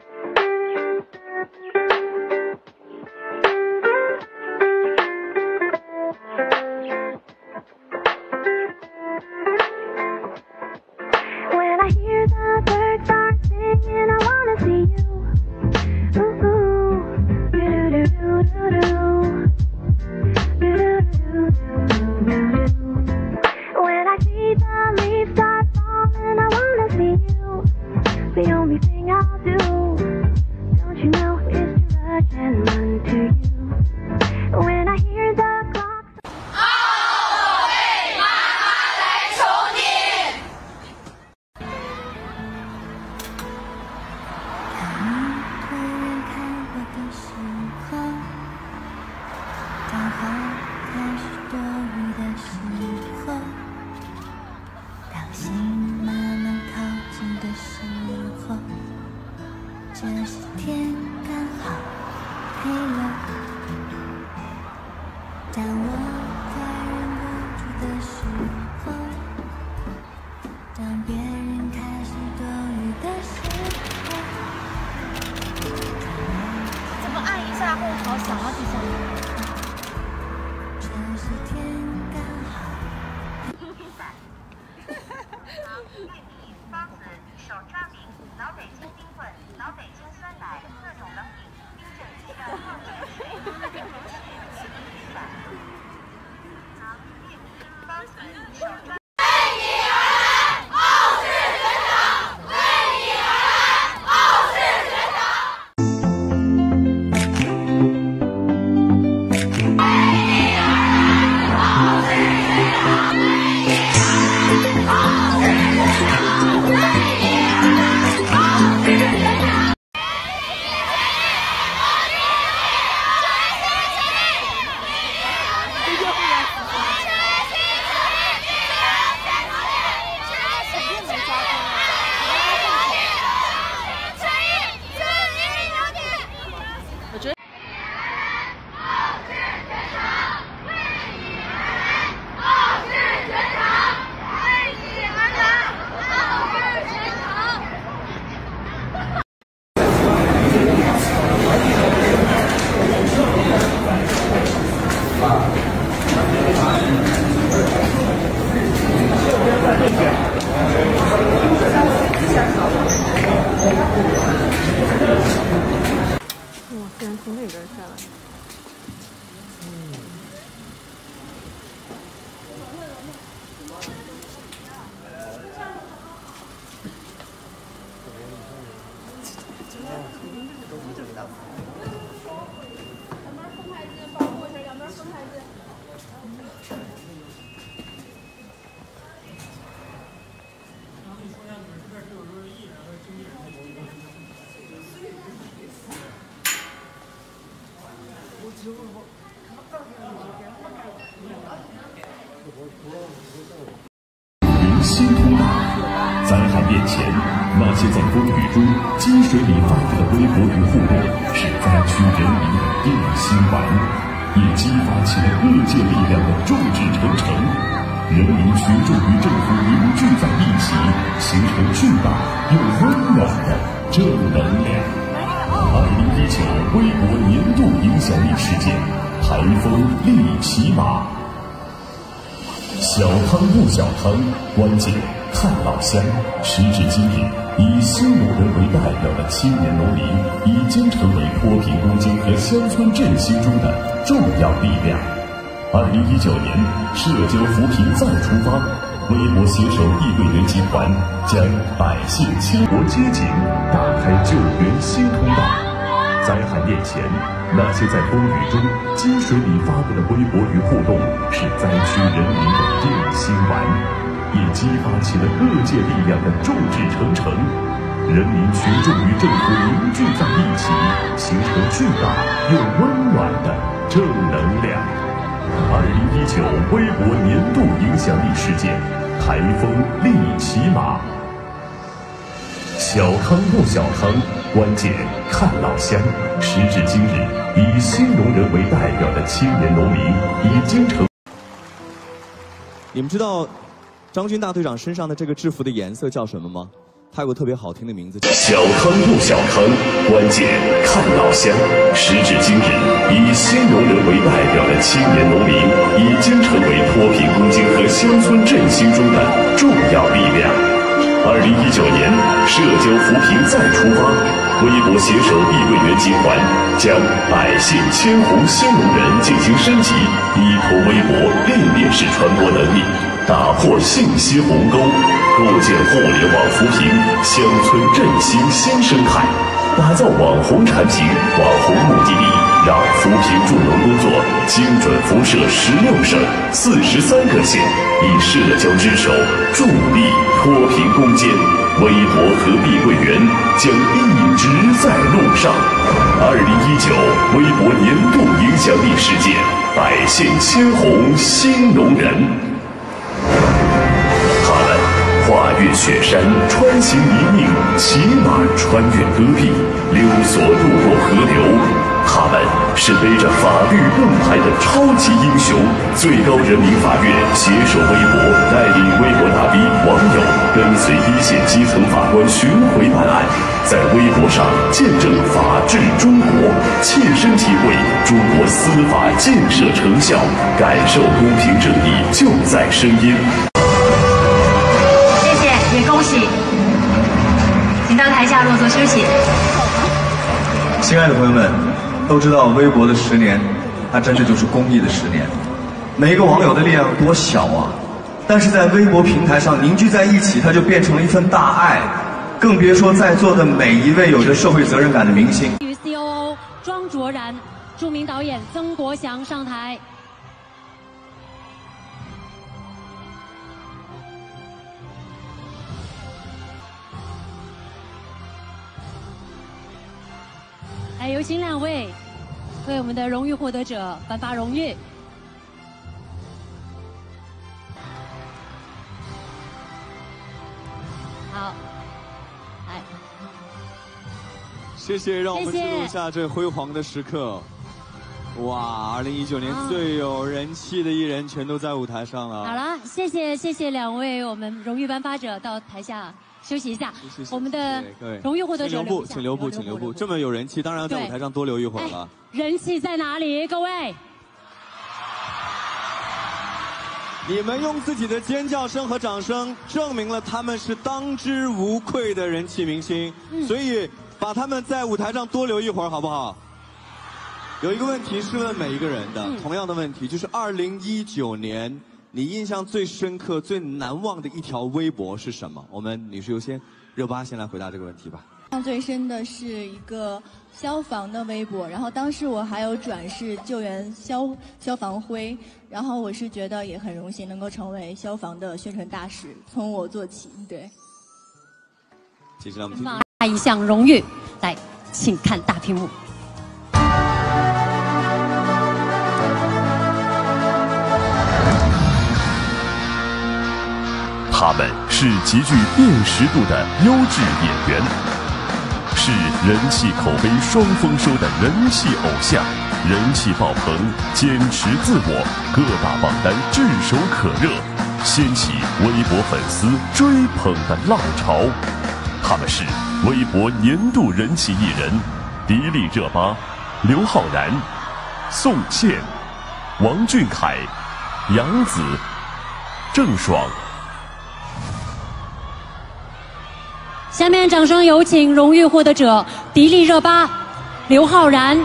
Thank you. 响了几下群众与政府凝聚在一起，形成巨大又温暖的正能量。二零一九微博年度影响力事件：台风利奇马。小康不小康，关键看老乡。时至今日，以新农人为代表的青年农民已经成为脱贫攻坚和乡村振兴中的重要力量。二零一九年，社交扶贫再出发，微博携手易贵人集团，将百姓亲国接紧，打开救援新通道。灾害面前，那些在风雨中积水里发布的微博与互动，是灾区人民的定心丸，也激发起了各界力量的众志成城。人民群众与政府凝聚在一起，形成巨大又温暖的正能量。二零一九微博年度影响力事件：台风利奇马。小康不小康，关键看老乡。时至今日，以新农人为代表的青年农民已经成。你们知道张军大队长身上的这个制服的颜色叫什么吗？他有个特别好听的名字。小康不小康，关键看老乡。时至今日，以新农人为代表的青年农民已经成为脱贫攻坚和乡村振兴中的重要力量。二零一九年，社交扶贫再出发，微博携手碧桂园集团，将百姓千红新农人进行升级，依托微博裂变式传播能力，打破信息鸿沟，构建互联网扶贫乡村振兴新生态，打造网红产品、网红目的地，让扶贫助农工作精准辐射十六省四十三个县，以社交之手助力脱贫攻坚。微博和碧桂园将一直在路上。二零一九微博年度影响力事件：百县千红新农人。越雪山，穿行泥泞，骑马穿越戈壁，溜索渡过河流。他们是背着法律盾牌的超级英雄。最高人民法院携手微博，带领微博大 V 网友，跟随一线基层法官巡回办案，在微博上见证法治中国，切身体会中国司法建设成效，感受公平正义就在声音。也恭喜，请到台下落座休息。亲爱的朋友们，都知道微博的十年，它真的就是公益的十年。每一个网友的力量多小啊，但是在微博平台上凝聚在一起，它就变成了一份大爱。更别说在座的每一位有着社会责任感的明星。于 COO 庄卓然、著名导演曾国祥上台。来，有请两位为我们的荣誉获得者颁发荣誉。好，来。谢谢，让我们记录下这辉煌的时刻。哇，二零一九年最有人气的艺人全都在舞台上了。好了，谢谢谢谢两位我们荣誉颁发者到台下休息一下。我们的荣誉获得者请留步，请留步，请留步。这么有人气，当然要在舞台上多留一会儿了。人气在哪里？各位，你们用自己的尖叫声和掌声证明了他们是当之无愧的人气明星，嗯所以把他们在舞台上多留一会儿，好不好？有一个问题是问每一个人的，嗯同样的问题就是二零一九年你印象最深刻、最难忘的一条微博是什么？我们女士优先，热巴先来回答这个问题吧。印象最深的是一个消防的微博，然后当时我还有转世救援消消防徽，然后我是觉得也很荣幸能够成为消防的宣传大使，从我做起，对。接下来我们听听放下一项荣誉，来，请看大屏幕。他们是极具辨识度的优质演员，是人气口碑双丰收的人气偶像，人气爆棚，坚持自我，各大榜单炙手可热，掀起微博粉丝追捧的浪潮。他们是微博年度人气艺人迪丽热巴、刘昊然、宋茜、王俊凯、杨紫、郑爽。下面掌声有请荣誉获得者迪丽热巴、刘昊然、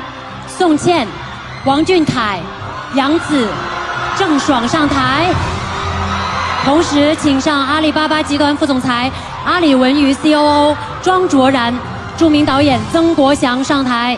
宋茜、王俊凯、杨紫、郑爽上台。同时，请上阿里巴巴集团副总裁阿里文娱 COO 庄卓然、著名导演曾国祥上台。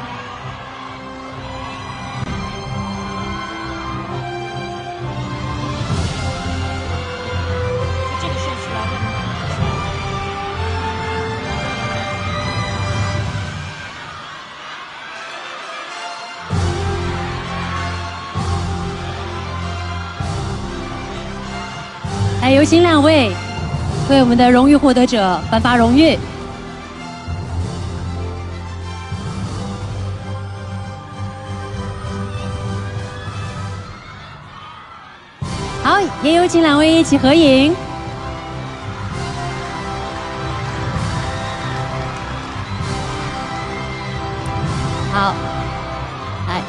请两位为我们的荣誉获得者颁发荣誉。好也有请两位一起合影。好。来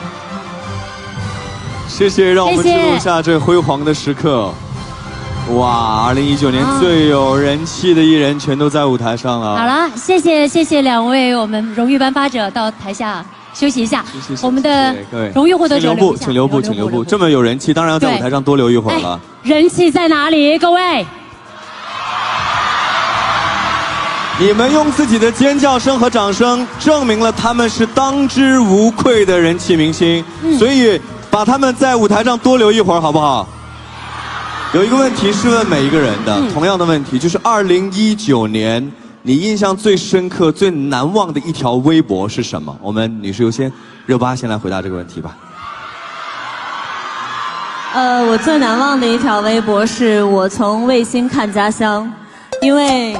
谢谢让我们记录下这辉煌的时刻。哇，二零一九年啊最有人气的艺人全都在舞台上了。好了，谢谢谢谢两位我们荣誉颁发者到台下休息一下。谢谢，我们的荣誉获得者请留步，请留步，请留步。这么有人气，当然要在舞台上多留一会儿了。哎，人气在哪里？各位，你们用自己的尖叫声和掌声证明了他们是当之无愧的人气明星，嗯所以把他们在舞台上多留一会儿，好不好？有一个问题是问每一个人的，嗯同样的问题就是二零一九年你印象最深刻、最难忘的一条微博是什么？我们女士优先，热巴先来回答这个问题吧。呃，我最难忘的一条微博是我从卫星看家乡，因为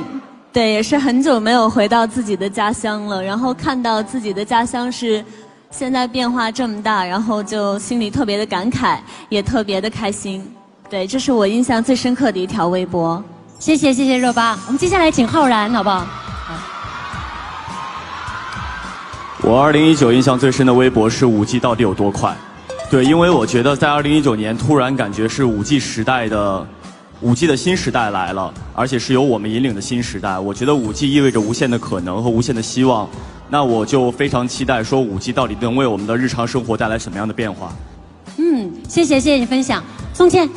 对也是很久没有回到自己的家乡了，然后看到自己的家乡是现在变化这么大，然后就心里特别的感慨，也特别的开心。对，这是我印象最深刻的一条微博。谢谢谢谢热巴。我们接下来请浩然，好不好？我二零一九印象最深的微博是五 G 到底有多快？对，因为我觉得在二零一九年突然感觉是五 G 时代的，五 G 的新时代来了，而且是由我们引领的新时代。我觉得五 G 意味着无限的可能和无限的希望，那我就非常期待说五 G 到底能为我们的日常生活带来什么样的变化。嗯，谢谢谢谢你分享，宋茜。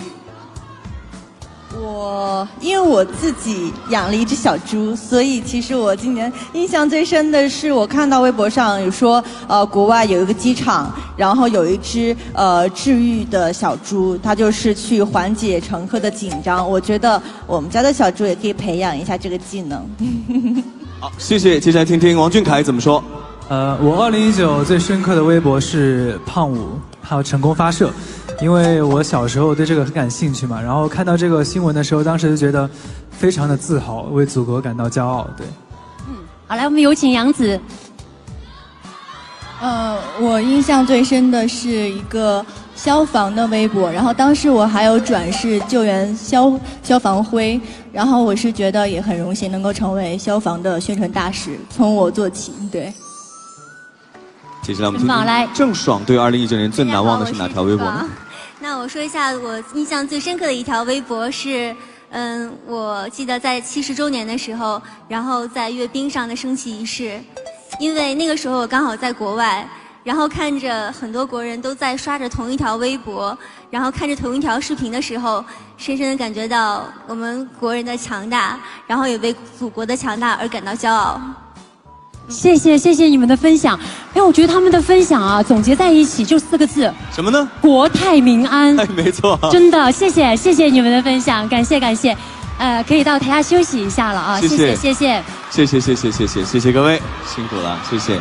我因为我自己养了一只小猪，所以其实我今年印象最深的是，我看到微博上有说，呃，国外有一个机场，然后有一只呃治愈的小猪，它就是去缓解乘客的紧张。我觉得我们家的小猪也可以培养一下这个技能。好，谢谢。接下来听听王俊凯怎么说。呃，我二零一九最深刻的微博是胖五，还有成功发射，因为我小时候对这个很感兴趣嘛，然后看到这个新闻的时候，当时就觉得非常的自豪，为祖国感到骄傲。对，嗯好，来我们有请杨紫。呃，我印象最深的是一个消防的微博，然后当时我还有转世救援消消防徽，然后我是觉得也很荣幸能够成为消防的宣传大使，从我做起，对。接下来我们听郑爽对二零一九年最难忘的是哪条微博呢？那我说一下我印象最深刻的一条微博是，嗯，我记得在七十周年的时候，然后在阅兵上的升旗仪式，因为那个时候我刚好在国外，然后看着很多国人都在刷着同一条微博，然后看着同一条视频的时候，深深的感觉到我们国人的强大，然后也为祖国的强大而感到骄傲。谢谢谢谢你们的分享。哎，我觉得他们的分享啊，总结在一起就四个字：什么呢？国泰民安。哎，没错。真的，谢谢谢谢你们的分享，感谢感谢。呃，可以到台下休息一下了啊，谢谢谢谢谢谢。谢谢谢谢谢谢谢谢各位，辛苦了，谢谢。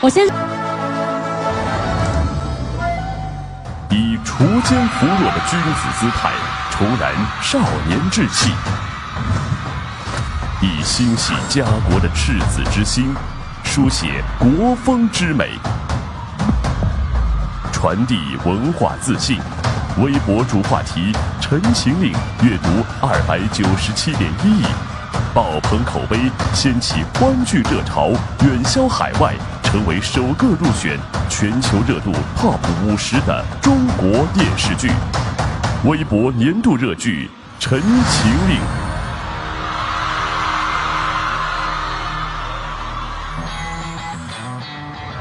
我先以锄奸扶弱的君子姿态，重燃少年志气；以兴系家国的赤子之心，书写国风之美，传递文化自信。微博主话题：陈情令阅读二百九十七点一亿，爆棚口碑掀起欢聚热潮，远销海外，成为首个入选全球热度 TOP 五十的中国电视剧。微博年度热剧《陈情令》。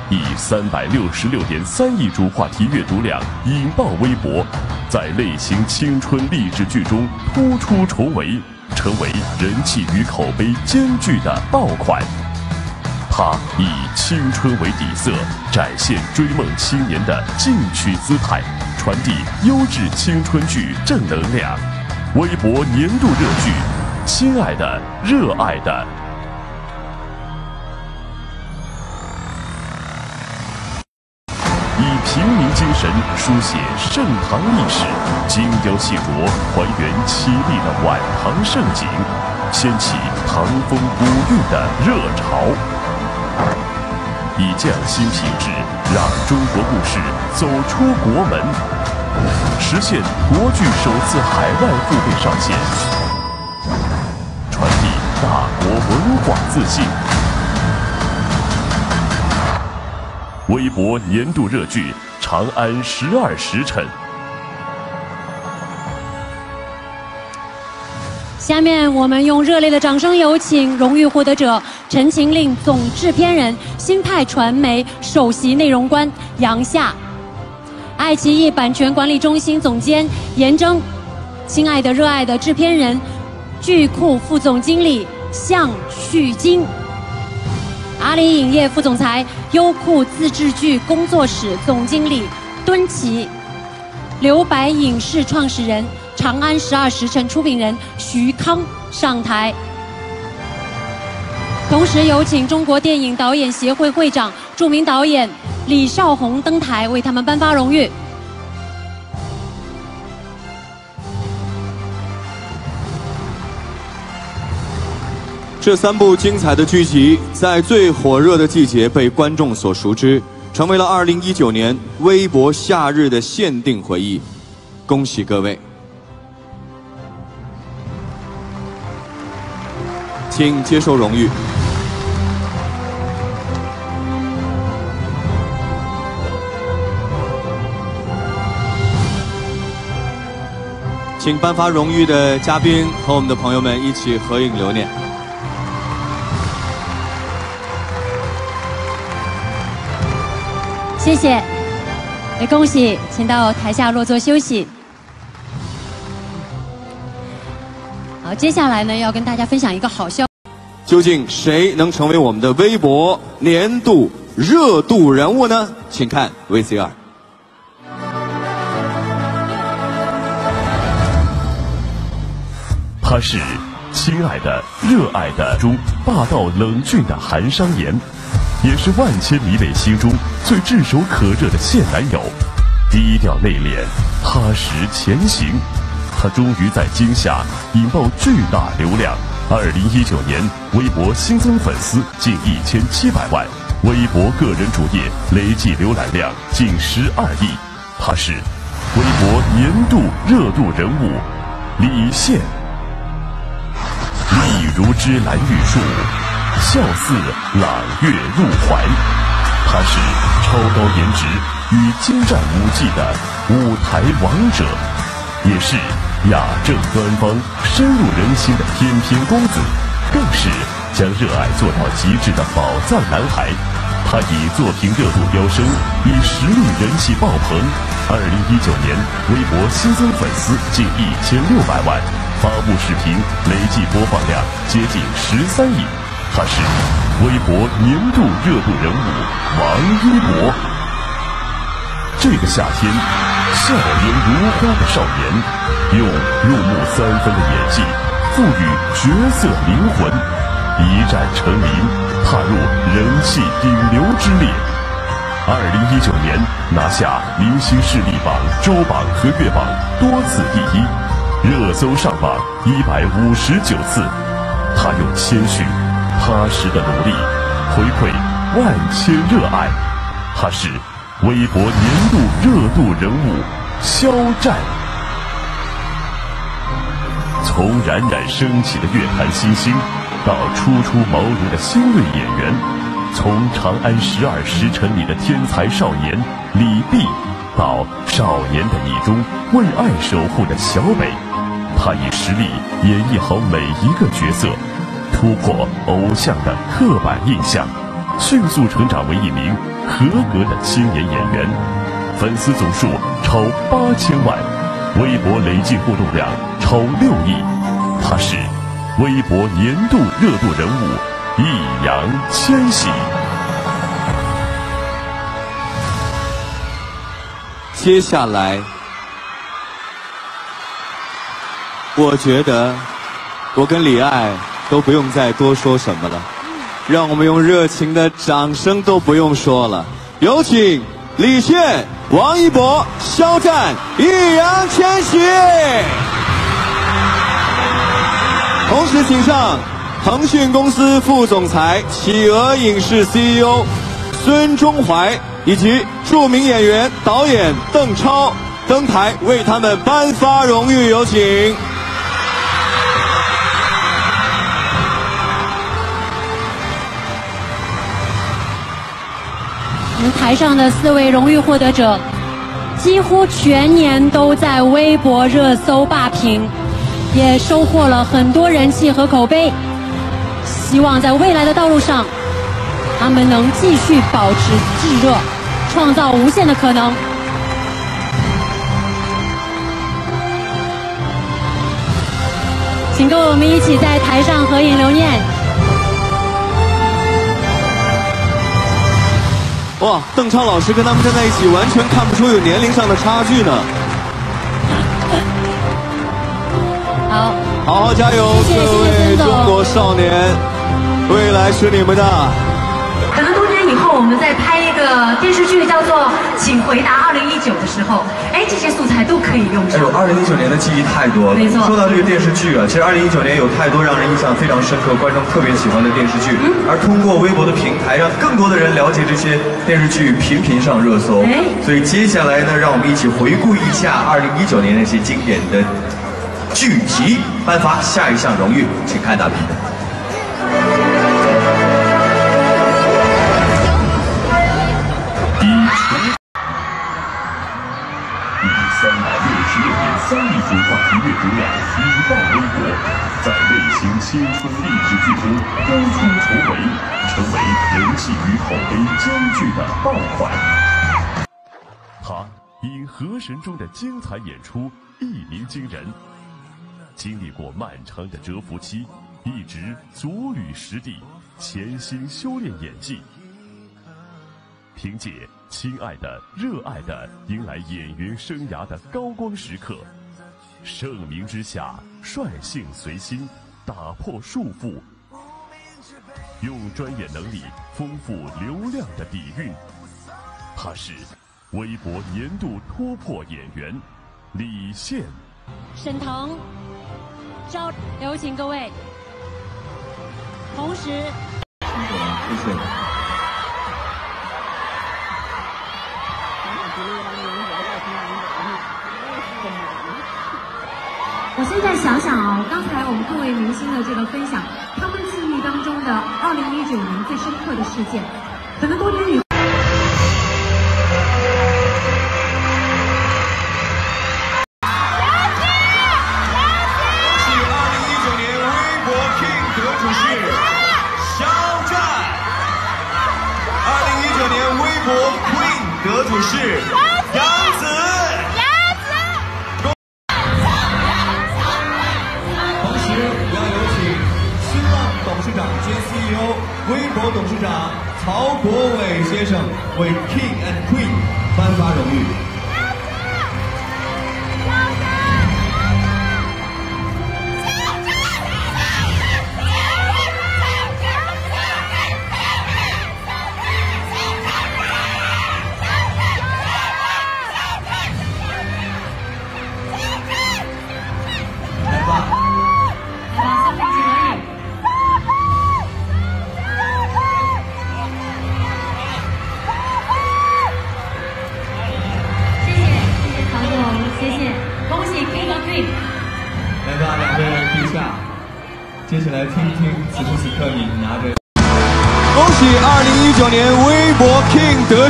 以三百六十六点三亿主话题阅读量引爆微博，在类型青春励志剧中突出重围，成为人气与口碑兼具的爆款。它以青春为底色，展现追梦青年的进取姿态，传递优质青春剧正能量。微博年度热剧，亲爱的，热爱的。以平民精神书写盛唐历史，精雕细琢还原凄丽的晚唐盛景，掀起唐风古韵的热潮。以匠心品质，让中国故事走出国门。实现国剧首次海外付费上线，传递大国文化自信。微博年度热剧《长安十二时辰》。下面我们用热烈的掌声有请荣誉获得者《陈情令》总制片人、新派传媒首席内容官杨夏，爱奇艺版权管理中心总监严征，亲爱的热爱的制片人、剧库副总经理向旭金，阿里影业副总裁、优酷自制剧工作室总经理敦奇，留白影视创始人。《长安十二时辰》出品人徐康上台，同时有请中国电影导演协会会长、著名导演李少红登台为他们颁发荣誉。这三部精彩的剧集在最火热的季节被观众所熟知，成为了2019年微博夏日的限定回忆。恭喜各位！请接受荣誉，请颁发荣誉的嘉宾和我们的朋友们一起合影留念。谢谢，也恭喜，请到台下落座休息。好接下来呢，要跟大家分享一个好消息。究竟谁能成为我们的微博年度热度人物呢？请看 VCR。他是亲爱的、热爱的中霸道冷峻的韩商言，也是万千迷妹心中最炙手可热的现男友。低调内敛，踏实前行。他终于在今夏引爆巨大流量。二零一九年，微博新增粉丝近一千七百万，微博个人主页累计浏览量近十二亿。他是微博年度热度人物李现。丽如芝兰玉树，笑似朗月入怀。他是超高颜值与精湛舞技的舞台王者，也是。雅正端方、深入人心的翩翩公子，更是将热爱做到极致的宝藏男孩。他以作品热度飙升，以实力人气爆棚。二零一九年，微博新增粉丝近一千六百万，发布视频累计播放量接近十三亿。他是微博年度热度人物王一博。这个夏天，笑颜如花的少年。用入木三分的演技赋予角色灵魂，一战成名，踏入人气顶流之列。二零一九年拿下明星势力榜周榜和月榜多次第一，热搜上榜一百五十九次。他用谦逊、踏实的努力回馈万千热爱。他是微博年度热度人物肖战。从冉冉升起的乐坛新星，到初出茅庐的新锐演员；从《长安十二时辰》里的天才少年李泌，到《少年的你》中为爱守护的小北，他以实力演绎好每一个角色，突破偶像的刻板印象，迅速成长为一名合格的青年演员。粉丝总数超八千万，微博累计互动量。超六亿，他是微博年度热度人物易烊千玺。接下来，我觉得我跟李艾都不用再多说什么了，让我们用热情的掌声都不用说了，有请李现、王一博、肖战、易烊千玺。同时，请上腾讯公司副总裁、企鹅影视 CEO 孙忠怀以及著名演员、导演邓超、登台为他们颁发荣誉，有请。台上的四位荣誉获得者，几乎全年都在微博热搜霸屏，也收获了很多人气和口碑。希望在未来的道路上，他们能继续保持炙热，创造无限的可能。请跟我们一起在台上合影留念。哇，邓超老师跟他们站在一起，完全看不出有年龄上的差距呢。好，好好加油，各位中国少年，未来是你们的。可能多年以后，我们再拍一个电视剧，叫做《请回答二零一九》的时候，哎，这些素材都可以用上。哎呦，二零一九年的记忆太多了。没错。说到这个电视剧啊，其实二零一九年有太多让人印象非常深刻、观众特别喜欢的电视剧。嗯。而通过微博的平台，让更多的人了解这些电视剧，频频上热搜。哎。所以接下来呢，让我们一起回顾一下二零一九年那些经典的剧集，颁发下一项荣誉，请看大屏。阅读量引爆微博，在类型青春励志剧中突出重围，成为人气与口碑兼具的爆款。他因《河神》中的精彩演出一鸣惊人，经历过漫长的蛰伏期，一直足履实地，潜心修炼演技，凭借《亲爱的，热爱的》迎来演员生涯的高光时刻。盛名之下，率性随心，打破束缚，用专业能力丰富流量的底蕴。他是微博年度突破演员李现。沈腾，招有请各位。同时，谢谢。我现在想想啊，刚才我们各位明星的这个分享，他们记忆当中的二零一九年最深刻的事件，可能多年以后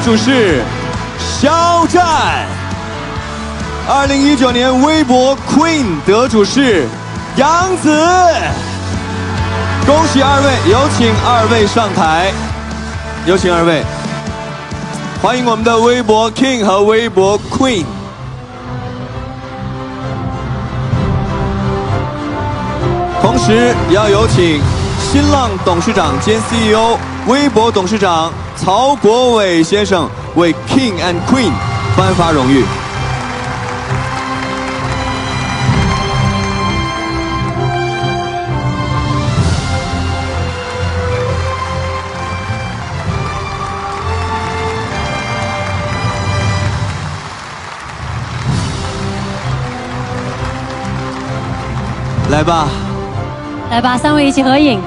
主是肖战，二零一九年微博 Queen 得主是杨紫。恭喜二位，有请二位上台，有请二位，欢迎我们的微博 King 和微博 Queen。同时，要有请新浪董事长兼 CEO、微博董事长曹国伟先生为 King and Queen 颁发荣誉。来吧。来吧，三位一起合影。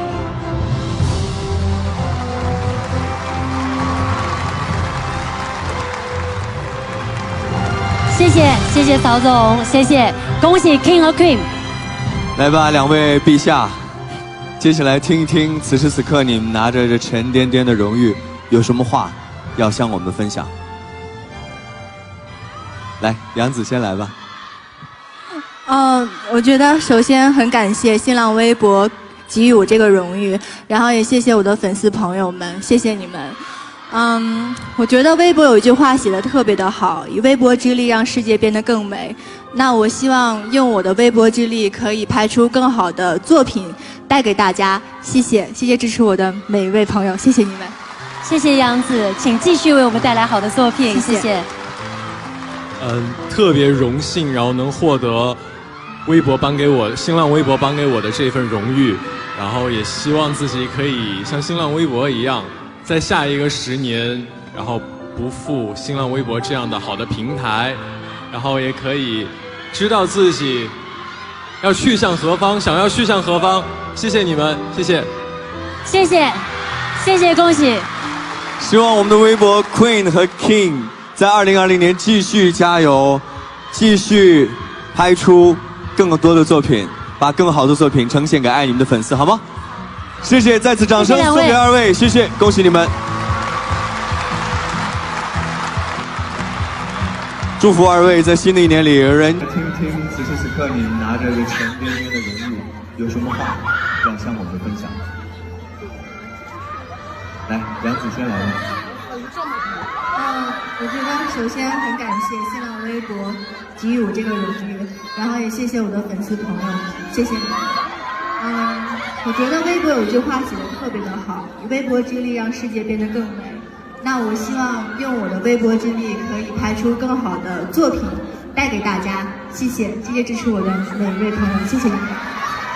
谢谢谢谢曹总，谢谢，恭喜 King 和 Queen。来吧，两位陛下，接下来听一听此时此刻你们拿着这沉甸甸的荣誉，有什么话要向我们分享？来，杨子先来吧。嗯，我觉得首先很感谢新浪微博给予我这个荣誉，然后也谢谢我的粉丝朋友们，谢谢你们。嗯，我觉得微博有一句话写的特别的好，以微博之力让世界变得更美。那我希望用我的微博之力，可以拍出更好的作品带给大家。谢谢，谢谢支持我的每一位朋友，谢谢你们。谢谢杨子，请继续为我们带来好的作品，谢谢。嗯，特别荣幸，然后能获得微博颁给我、新浪微博颁给我的这份荣誉，然后也希望自己可以像新浪微博一样，在下一个十年，然后不负新浪微博这样的好的平台，然后也可以知道自己要去向何方，想要去向何方。谢谢你们，谢谢。谢谢，谢谢，恭喜。希望我们的微博 Queen 和 King 在二零二零年继续加油，继续拍出更多的作品，把更好的作品呈现给爱你们的粉丝，好吗？谢谢，再次掌声送给二位，谢谢，恭喜你们，祝福二位在新的一年里人听听此时此刻你拿着这沉甸甸的荣誉，有什么话要向我们分享？来，杨子先来吧。嗯，我觉得首先很感谢新浪微博给予我这个荣誉，然后也谢谢我的粉丝朋友，谢谢你们。嗯，我觉得微博有句话写的特别的好，微博之力让世界变得更美。那我希望用我的微博之力，可以拍出更好的作品带给大家。谢谢，谢谢支持我的每一位朋友，谢谢你们。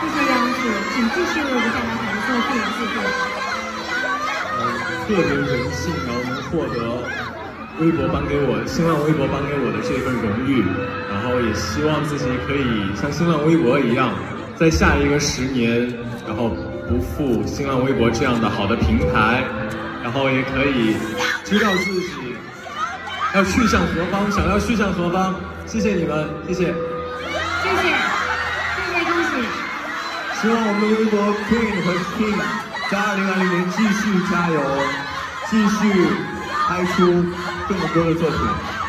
谢谢杨子，请继续为我们带来好的作品，谢谢。特别荣幸，然后能获得微博颁给我、新浪微博颁给我的这份荣誉，然后也希望自己可以像新浪微博一样，在下一个十年，然后不负新浪微博这样的好的平台，然后也可以知道自己要去向何方，想要去向何方。谢谢你们，谢谢。谢谢，谢谢，恭喜。希望我们的微博 Queen 和 King 在二零二零年继续加油，继续拍出更多的作品，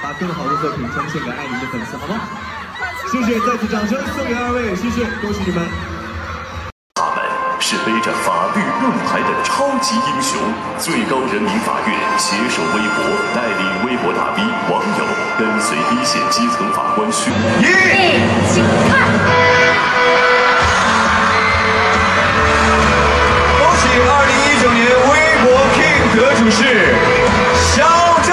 把更好的作品呈现给爱你们的粉丝，好吗？谢谢，再次掌声送给二位，谢谢，恭喜你们。着法律盾牌的超级英雄。最高人民法院携手微博，带领微博大 V 网友，跟随一线基层法官训一，请看。恭喜二零一九年微博 King 得主是肖战，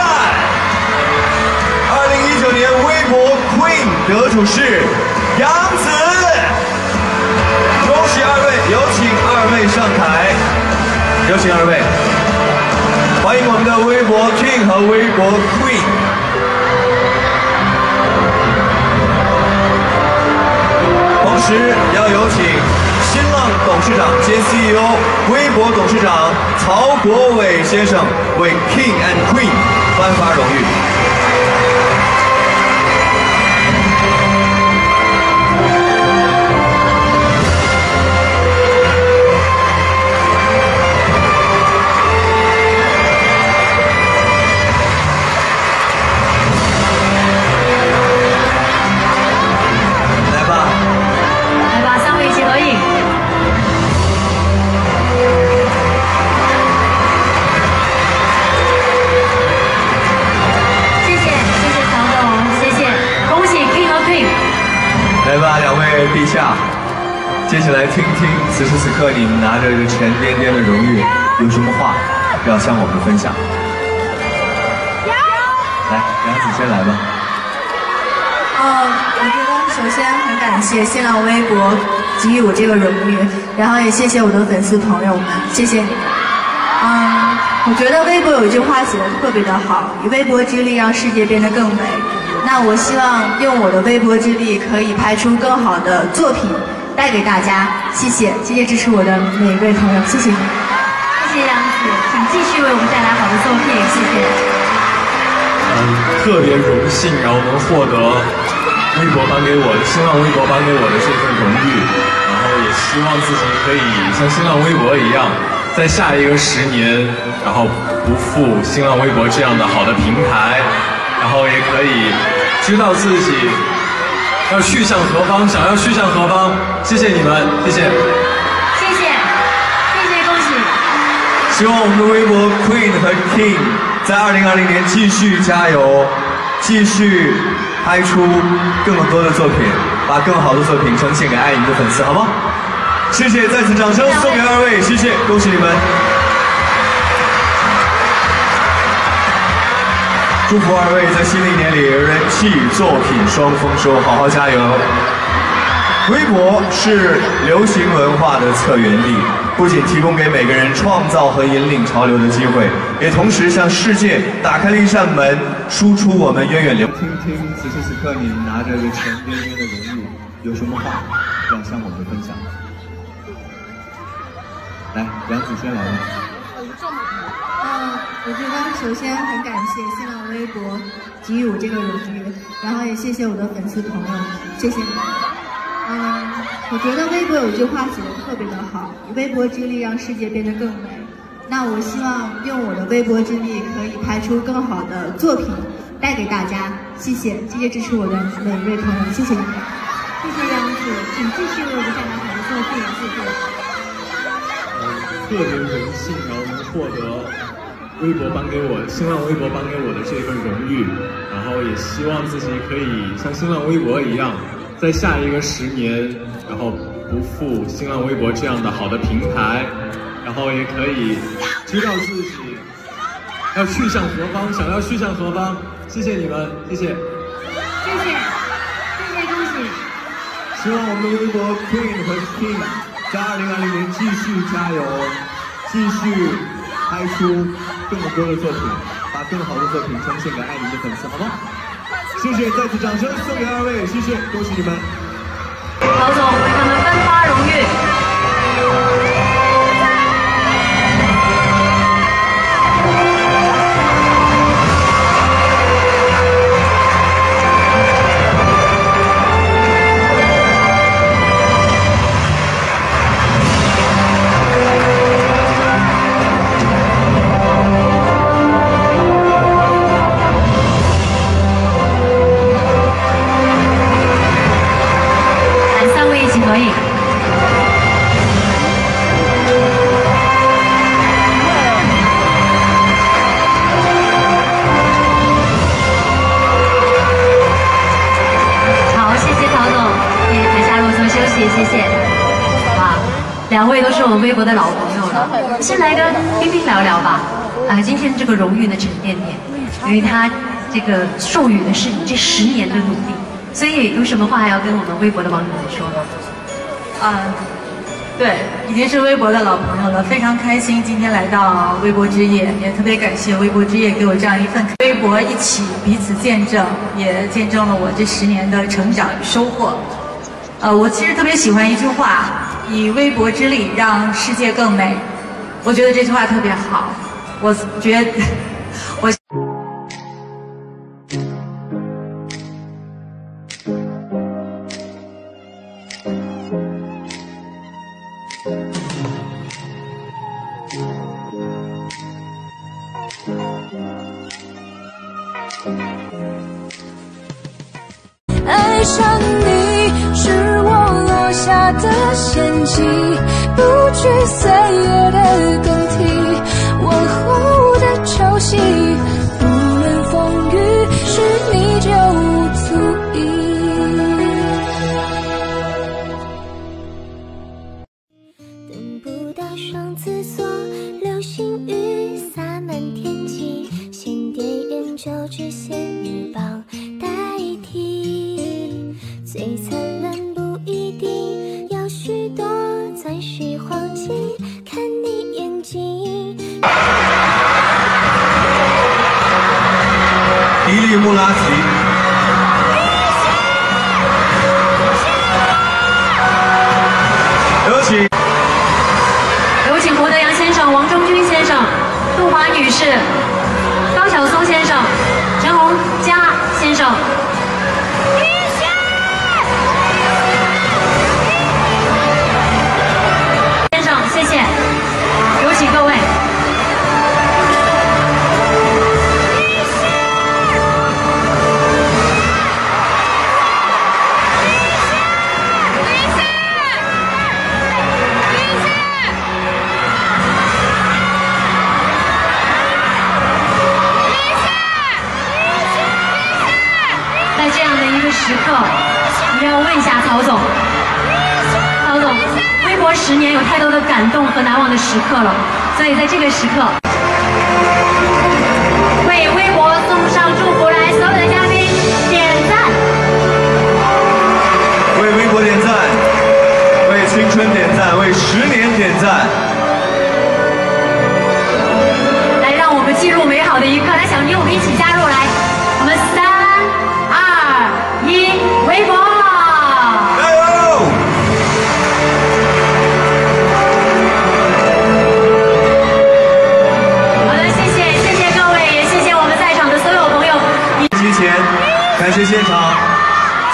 二零一九年微博 Queen 得主是杨紫。恭喜二位，有请二位上台，有请二位，欢迎我们的微博 King 和微博 Queen。同时要有请新浪董事长兼 CEO、微博董事长曹国伟先生为 King and Queen 颁发荣誉。谢新浪微博给予我这个荣誉，然后也谢谢我的粉丝朋友们，谢谢你们。嗯，我觉得微博有一句话写的特别的好，以微博之力让世界变得更美。那我希望用我的微博之力，可以拍出更好的作品带给大家。谢谢，谢谢支持我的每一位朋友，谢谢你们。谢谢杨子，请继续为我们带来好的作品，谢谢。嗯，特别荣幸，然后能获得微博颁给我的新浪微博颁给我的这份荣誉，然后也希望自己可以像新浪微博一样，在下一个十年，然后不负新浪微博这样的好的平台，然后也可以知道自己要去向何方，想要去向何方。谢谢你们，谢谢。谢谢，谢谢，恭喜。希望我们的微博 Queen 和 King 在二零二零年继续加油，继续拍出更多的作品，把更好的作品呈现给爱你的粉丝，好吗？谢谢，再次掌声送给二位，谢谢，恭喜你们！祝福二位在新的一年里人气作品双丰收，好好加油！微博是流行文化的策源地，不仅提供给每个人创造和引领潮流的机会，也同时向世界打开了一扇门，输出我们源远流。听听此时此刻你拿着这沉甸甸的荣誉，有什么话要向我们分享？来，梁子先来吧。嗯，我觉得首先很感谢新浪微博给予我这个荣誉，然后也谢谢我的粉丝朋友，谢谢你们。嗯，我觉得微博有句话写的特别的好，微博之力让世界变得更美。那我希望用我的微博之力，可以拍出更好的作品，带给大家。谢谢，谢谢支持我的每一位朋友，谢谢你们。谢谢杨子，请继续为我们带来好的作品，谢谢。特别荣幸，然后能获得微博颁给我、新浪微博颁给我的这份荣誉，然后也希望自己可以像新浪微博一样，在下一个十年，然后不负新浪微博这样的好的平台，然后也可以知道自己要去向何方，想要去向何方。谢谢你们，谢谢。谢谢，谢谢，恭喜。希望我们的微博 Queen 和 King 在二零二零年继续加油，继续拍出更多的作品，把更好的作品呈现给爱你的粉丝，好吗？谢谢，再次掌声送给二位，谢谢，恭喜你们。曹总为他们颁发荣誉。三位一起合影。好，谢谢曹总，谢谢台下落座休息，谢谢。哇，两位都是我们微博的老朋友了，先来跟冰冰聊聊吧。啊，今天这个荣誉的沉甸甸，因为他这个授予的是你这十年的努力，所以有什么话要跟我们微博的网友们说吗？啊，对，已经是微博的老朋友了，非常开心今天来到微博之夜，也特别感谢微博之夜给我这样一份微博一起彼此见证，也见证了我这十年的成长与收获。呃，我其实特别喜欢一句话：以微博之力让世界更美。我觉得这句话特别好，我觉 我。惧岁月的时刻，我们要问一下曹总，曹总，微博十年有太多的感动和难忘的时刻了，所以在这个时刻，为微博送上祝福，来，所有的嘉宾点赞。为微博点赞，为青春点赞，为十年点赞。来，让我们记录美好的一刻。来，小妮，我们一起加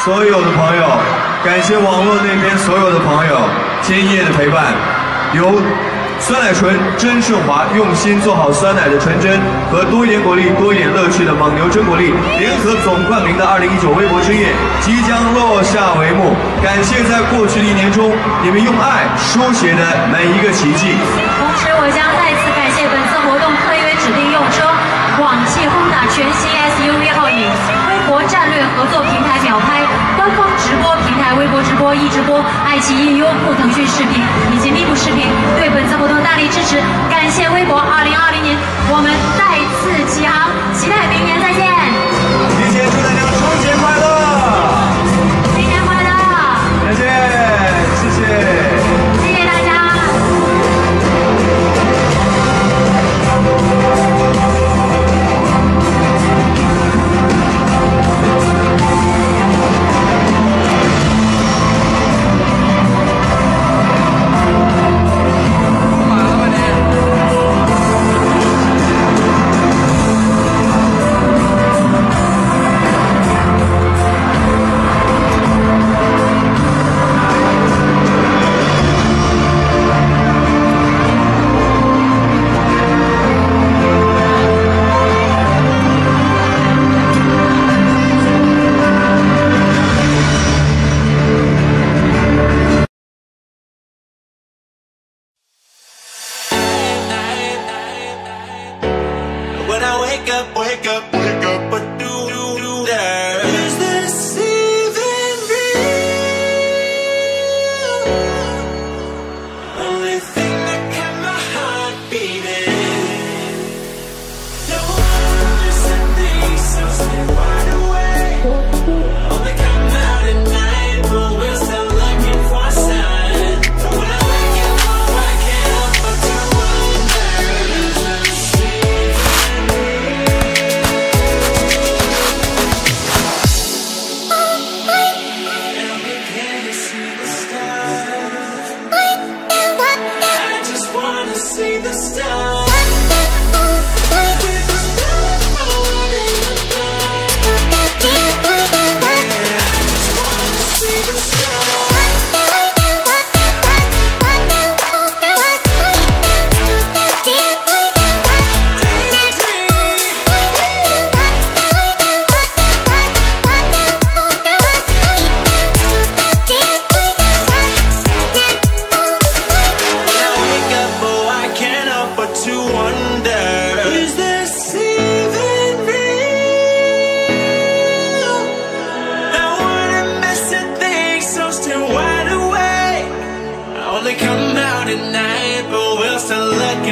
所有的朋友，感谢网络那边所有的朋友今夜的陪伴，由酸奶纯真顺滑用心做好酸奶的纯真和多一点果粒多一点乐趣的蒙牛真果粒联合总冠名的2019微博之夜即将落下帷幕。感谢在过去的一年中你们用爱书写的每一个奇迹。同时，我将再次感谢本次活动特约指定用车广汽轰达全新 SUV 皓影、微博战略合易直播、爱奇艺、优酷、腾讯视频以及咪咕视频对本次活动大力支持，感谢微博。二零二零年，我们再次启航，期待明年再见。提前祝大家春节快乐！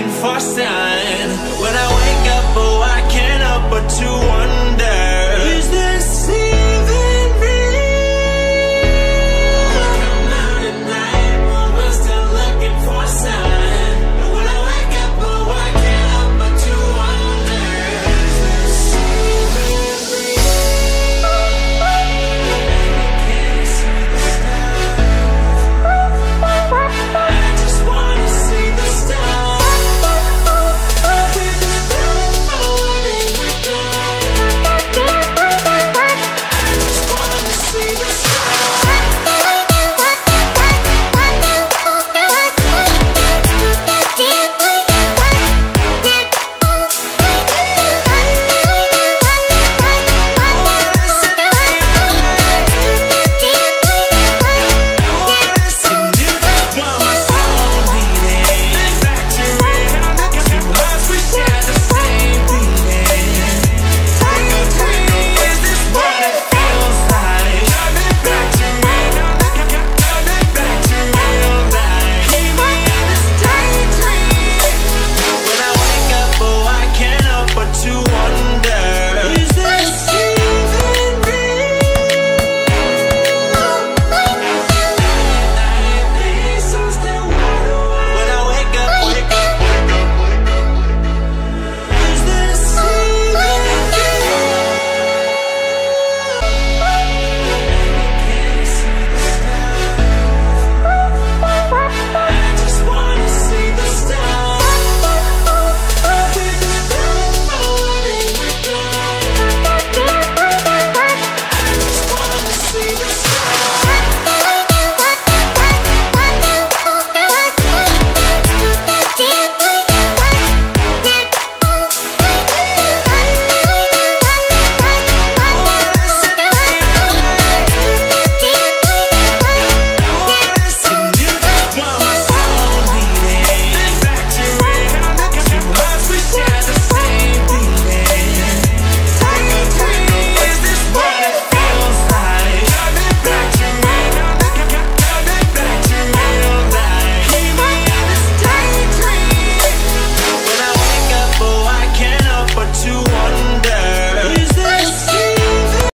looking for a sign when I wake